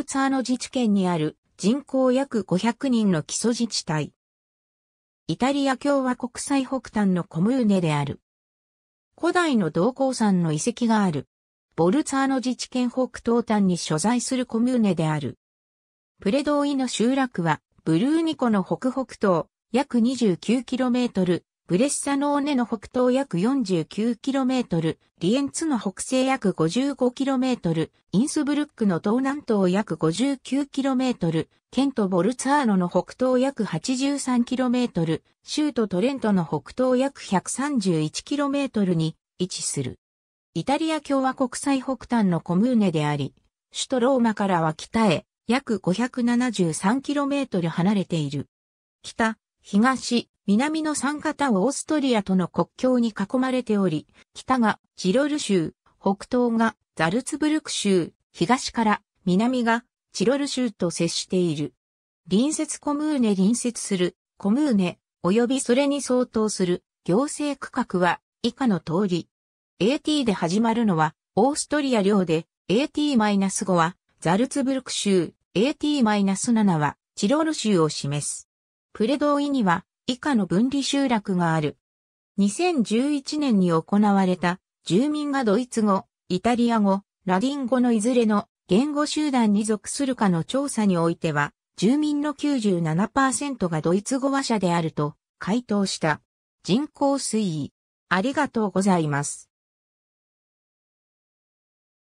ルツァーノ自治県にある人口約500人の基礎自治体。イタリア共和国最北端のコムーネである。古代の銅鉱山の遺跡がある。ボルツァーノ自治県北東端に所在するコムーネである。プレドーイの集落は、ブルーニコの北北東、約 29km、ブレッサノーネの北東約 49km、リエンツの北西約 55km、インスブルックの東南東約 59km、ケント・ボルツァーノの北東約 83km、シュート・トレントの北東約 131km に位置する。イタリア共和国最北端のコムーネであり、首都ローマからは北へ約 573km 離れている。北、東、南の三方をオーストリアとの国境に囲まれており、北がジロル州、北東がザルツブルク州、東から南がチロル州と接している。隣接コムーネ隣接するコムーネ及びそれに相当する行政区画は以下の通り。AT で始まるのはオーストリア領で AT-5 はザルツブルク州 AT-7 はチロル州を示す。プレドーイには以下の分離集落がある。2011年に行われた住民がドイツ語、イタリア語、ラディン語のいずれの言語集団に属するかの調査においては、住民の97%がドイツ語話者であると回答した。人口推移。ありがとうございます。